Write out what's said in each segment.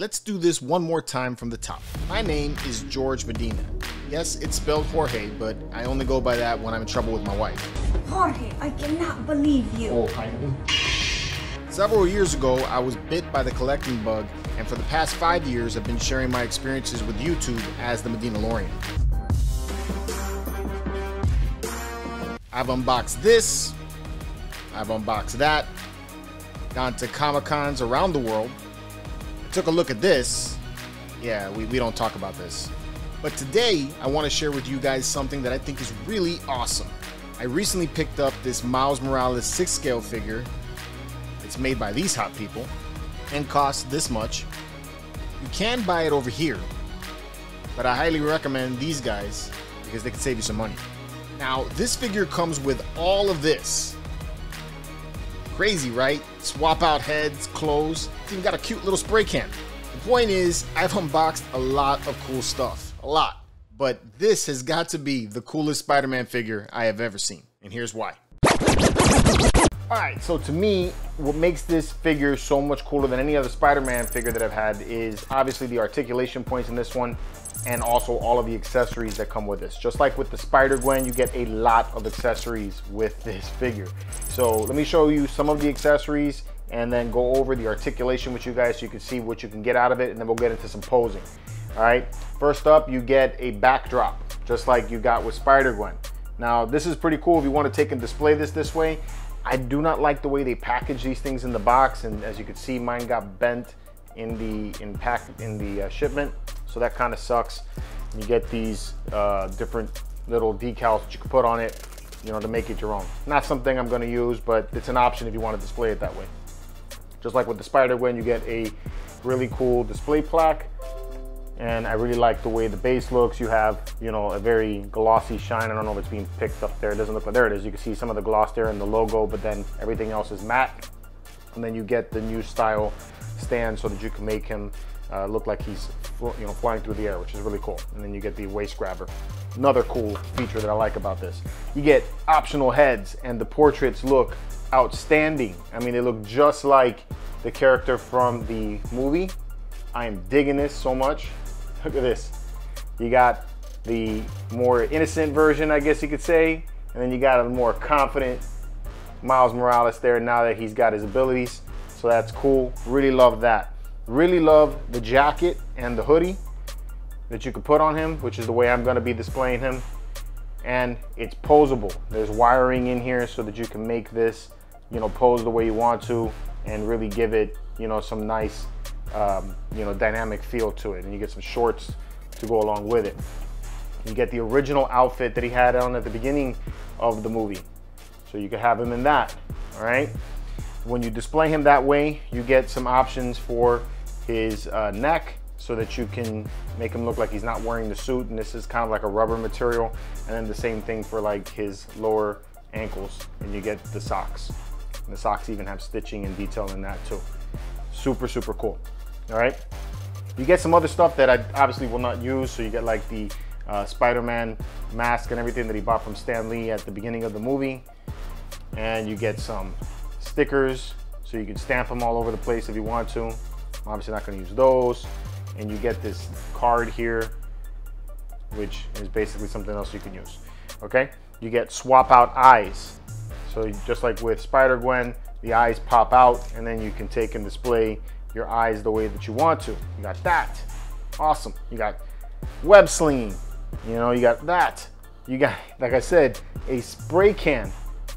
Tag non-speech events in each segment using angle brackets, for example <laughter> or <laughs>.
Alright, let's do this one more time from the top. My name is George Medina. Yes, it's spelled Jorge, but I only go by that when I'm in trouble with my wife. Jorge, I cannot believe you. Oh, kindly. Several years ago, I was bit by the collecting bug, and for the past five years, I've been sharing my experiences with YouTube as the Medinalorean. I've unboxed this, I've unboxed that, gone to Comic Cons around the world, I took a look at this. Yeah, we, we don't talk about this. But today, I want to share with you guys something that I think is really awesome. I recently picked up this Miles Morales 6 scale figure. It's made by these hot people and costs this much. You can buy it over here, but I highly recommend these guys because they can save you some money. Now, this figure comes with all of this. Crazy, right? Swap out heads, clothes, even got a cute little spray can. The point is, I've unboxed a lot of cool stuff. A lot. But this has got to be the coolest Spider-Man figure I have ever seen. And here's why. Alright, so to me, what makes this figure so much cooler than any other Spider-Man figure that I've had is obviously the articulation points in this one and also all of the accessories that come with this. Just like with the Spider-Gwen, you get a lot of accessories with this figure. So let me show you some of the accessories and then go over the articulation with you guys so you can see what you can get out of it and then we'll get into some posing. All right, first up, you get a backdrop, just like you got with Spider-Gwen. Now, this is pretty cool if you want to take and display this this way. I do not like the way they package these things in the box, and as you can see, mine got bent in the in pack in the uh, shipment, so that kind of sucks. You get these uh, different little decals that you can put on it, you know, to make it your own. Not something I'm going to use, but it's an option if you want to display it that way. Just like with the Spider-Gwen, you get a really cool display plaque and I really like the way the base looks. You have, you know, a very glossy shine. I don't know if it's being picked up there. It doesn't look like, there it is. You can see some of the gloss there and the logo, but then everything else is matte. And then you get the new style stand so that you can make him uh, look like he's, you know, flying through the air, which is really cool. And then you get the waist grabber. Another cool feature that I like about this. You get optional heads and the portraits look outstanding. I mean, they look just like the character from the movie. I am digging this so much. <laughs> Look at this. You got the more innocent version, I guess you could say, and then you got a more confident Miles Morales there now that he's got his abilities. So that's cool. Really love that. Really love the jacket and the hoodie that you could put on him, which is the way I'm gonna be displaying him. And it's posable. There's wiring in here so that you can make this, you know, pose the way you want to and really give it, you know, some nice um, you know, dynamic feel to it. And you get some shorts to go along with it. You get the original outfit that he had on at the beginning of the movie. So you can have him in that, all right? When you display him that way, you get some options for his uh, neck so that you can make him look like he's not wearing the suit. And this is kind of like a rubber material. And then the same thing for like his lower ankles. And you get the socks. And the socks even have stitching and detail in that too. Super, super cool all right? You get some other stuff that I obviously will not use. So you get like the uh, Spider-Man mask and everything that he bought from Stan Lee at the beginning of the movie. And you get some stickers so you can stamp them all over the place if you want to. I'm obviously not gonna use those. And you get this card here, which is basically something else you can use, okay? You get swap out eyes. So just like with Spider-Gwen, the eyes pop out and then you can take and display your eyes the way that you want to. You got that. Awesome. You got web slinging. You know, you got that. You got, like I said, a spray can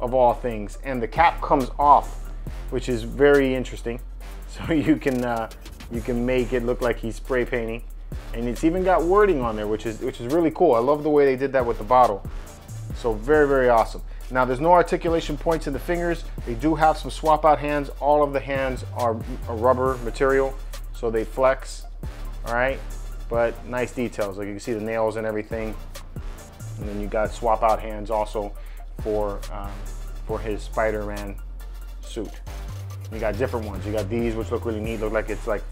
of all things. And the cap comes off, which is very interesting. <laughs> So you can uh, you can make it look like he's spray painting. And it's even got wording on there, which is which is really cool. I love the way they did that with the bottle. So very, very awesome. Now there's no articulation points in the fingers. They do have some swap out hands. All of the hands are a rubber material, so they flex, all right? But nice details, like you can see the nails and everything. And then you got swap out hands also for, um, for his Spider-Man suit. You got different ones. You got these, which look really neat. Look like it's like,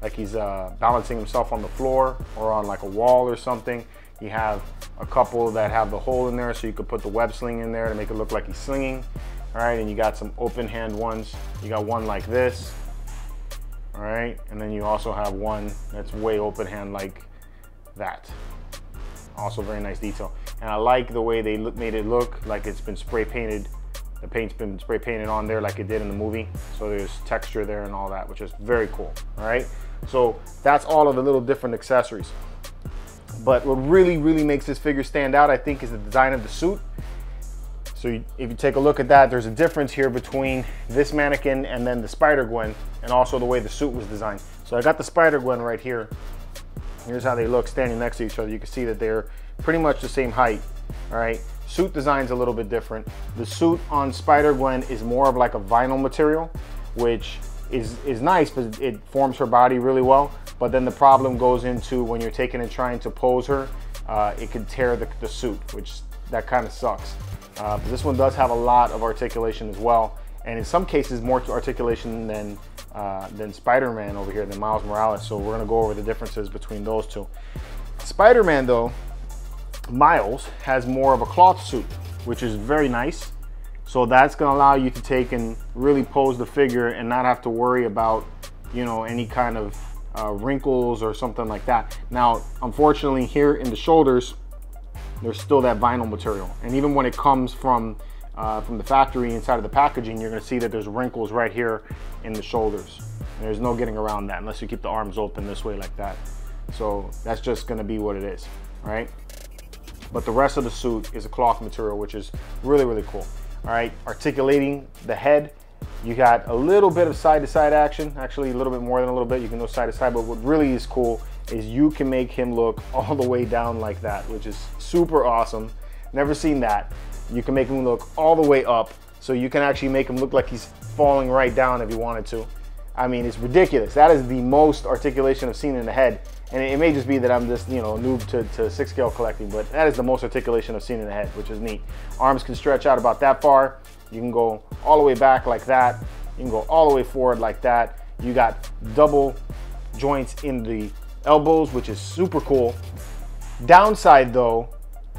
like he's uh, balancing himself on the floor or on like a wall or something. You have a couple that have the hole in there so you could put the web sling in there to make it look like he's slinging. All right, and you got some open hand ones. You got one like this. all right? And then you also have one that's way open hand like that. Also very nice detail. And I like the way they look, made it look like it's been spray painted. The paint's been spray painted on there like it did in the movie. So there's texture there and all that, which is very cool, all right? So that's all of the little different accessories. But what really, really makes this figure stand out, I think, is the design of the suit. So you, if you take a look at that, there's a difference here between this mannequin and then the Spider-Gwen, and also the way the suit was designed. So I got the Spider-Gwen right here. Here's how they look standing next to each other. You can see that they're pretty much the same height, all right? Suit design's a little bit different. The suit on Spider-Gwen is more of like a vinyl material, which is, is nice, but it forms her body really well. But then the problem goes into when you're taking and trying to pose her, uh, it could tear the, the suit, which that kind of sucks. Uh, this one does have a lot of articulation as well. And in some cases, more articulation than, uh, than Spider-Man over here, than Miles Morales. So we're gonna go over the differences between those two. Spider-Man though, Miles has more of a cloth suit, which is very nice. So that's gonna allow you to take and really pose the figure and not have to worry about, you know, any kind of uh, wrinkles or something like that. Now, unfortunately here in the shoulders, there's still that vinyl material. And even when it comes from, uh, from the factory inside of the packaging, you're gonna see that there's wrinkles right here in the shoulders. And there's no getting around that unless you keep the arms open this way like that. So that's just gonna be what it is, right? But the rest of the suit is a cloth material, which is really, really cool. All right, articulating the head, you got a little bit of side-to-side action, actually a little bit more than a little bit. You can go side-to-side, -side, but what really is cool is you can make him look <laughs> all the way down like that, which is super awesome. Never seen that. You can make him look all the way up, so you can actually make him look like he's falling right down if you wanted to. I mean, it's ridiculous. That is the most articulation I've seen in the head. And it, may just be that I'm just, you know, noob to, to six scale collecting, but that is the most articulation I've seen in the head, which is neat. Arms can stretch out about that far. You can go all the way back like that. You can go all the way forward like that. You got double joints in the elbows, which is super cool. Downside though,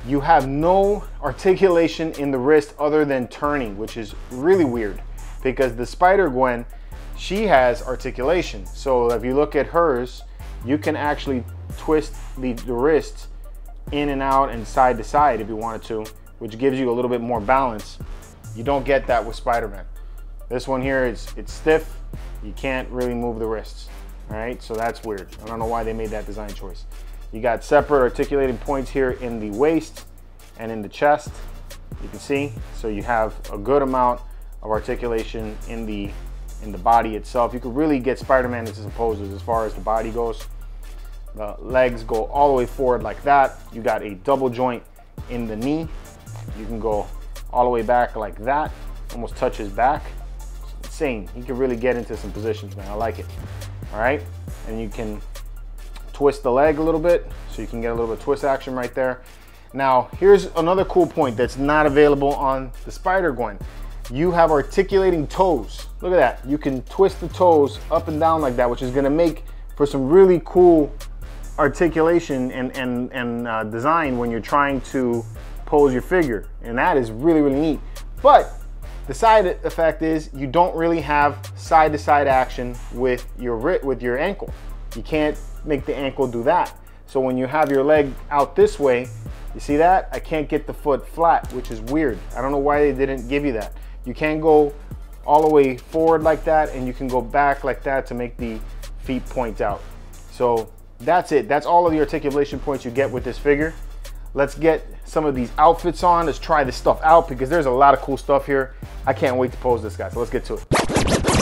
you have no articulation in the wrist other than turning, which is really weird because the Spider-Gwen, she has articulation. So if you look at hers, you can actually twist the, the wrist in and out and side to side if you wanted to, which gives you a little bit more balance. You don't get that with Spider-Man. This one here is it's stiff. You can't really move the wrists. All right, so that's weird. I don't know why they made that design choice. You got separate articulating points here in the waist and in the chest. You can see, so you have a good amount of articulation in the in the body itself. You could really get Spider-Man into some poses as far as the body goes. The legs go all the way forward like that. You got a double joint in the knee. You can go all the way back like that, almost touch his back. It's insane. He can really get into some positions, man. I like it. All right, and you can twist the leg a little bit so you can get a little bit of twist action right there. Now, here's another cool point that's not available on the Spider-Gwen you have articulating toes. Look at that. You can twist the toes up and down like that, which is gonna make for some really cool articulation and, and, and uh, design when you're trying to pose your figure. And that is really, really neat. But the side effect is you don't really have side to side action with your, with your ankle. You can't make the ankle do that. So when you have your leg out this way, you see that? I can't get the foot flat, which is weird. I don't know why they didn't give you that. You can go all the way forward like that and you can go back like that to make the feet point out. So that's it. That's all of the articulation points you get with this figure. Let's get some of these outfits on. Let's try this stuff out because there's a lot of cool stuff here. I can't wait to pose this guy. So let's get to it.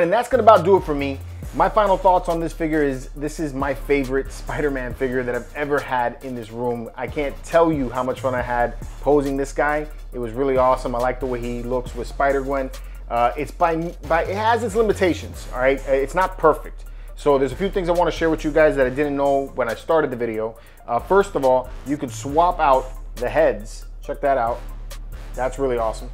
Right, and that's gonna about do it for me. My final thoughts on this figure is this is my favorite <laughs> Spider-Man figure that I've ever had in this room. I can't tell you how much fun I had posing this guy. It was really awesome. I like the way he looks with Spider-Gwen. Uh, it's by, by, it has its limitations, all right? Uh, it's not perfect. So there's a few things I wanna share with you guys that I didn't know when I started the video. Uh, first of all, you can swap out the heads. Check that out. That's really awesome.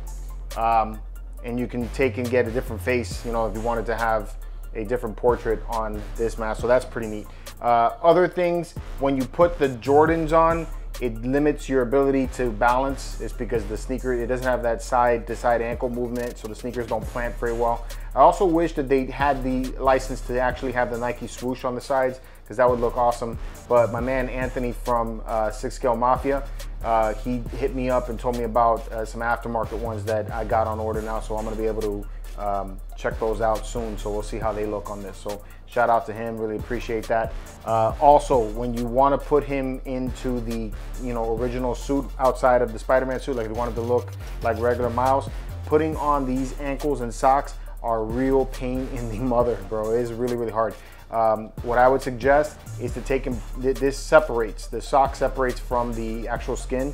Um, and you can take and get a different face, you know, if you wanted to have a different portrait on this mask. So that's pretty neat. Uh, other things, when you put the Jordans on, it limits your ability to balance. It's because the sneaker, it doesn't have that side to side ankle movement, so the sneakers don't plant very well. I also wish that they had the license to actually have the Nike swoosh on the sides because that would look awesome. But my man Anthony from uh, Six Scale Mafia, uh, he hit me up and told me about uh, some aftermarket ones that I got on order now, so I'm gonna be able to um, check those out soon. So we'll see how they look on this. So shout out to him, really appreciate that. Uh, also, when you want to put him into the you know original suit outside of the Spider-Man suit, like if you wanted to look like regular Miles, putting on these ankles and socks are real pain in the <laughs> mother, bro. It is really really hard. Um, what I would suggest is to take him. This separates the sock separates from the actual skin.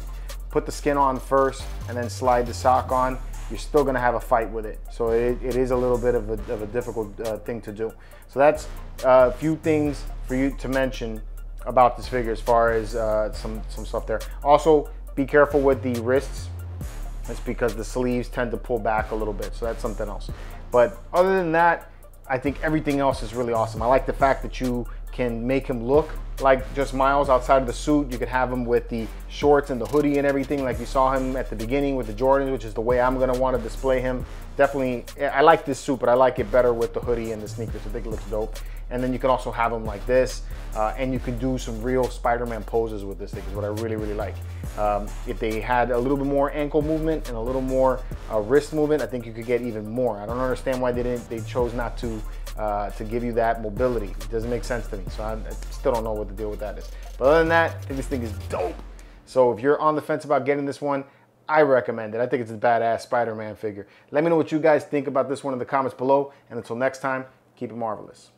Put the skin on first, and then slide the sock on you're still gonna have a fight with it. So it, it is a little bit of a, of a difficult uh, thing to do. So that's uh, a few things for you to mention about this figure as far as uh, some, some stuff there. Also, be careful with the wrists. It's because the sleeves tend to pull back a little bit. So that's something else. But other than that, I think everything else is really awesome. I like the fact that you can make him look like just Miles outside of the suit. You could have him with the shorts and the hoodie and everything like you saw him at the beginning with the Jordans, which is the way I'm gonna wanna display him. Definitely, I like this suit, but I like it better with the hoodie and the sneakers. I think it looks dope. And then you can also have him like this, uh, and you can do some real Spider-Man poses with this thing, is what I really, really like. Um, if they had a little bit more ankle movement and a little more uh, wrist movement, I think you could get even more. I don't understand why they didn't, they chose not to uh, to give you that mobility. It doesn't make sense to me. So I, I still don't know what the deal with that is. But other than that, I think this thing is dope. So if you're on the fence about getting this one, I recommend it. I think it's a badass Spider-Man figure. Let me know what you guys think about this one in the comments below. And until next time, keep it marvelous.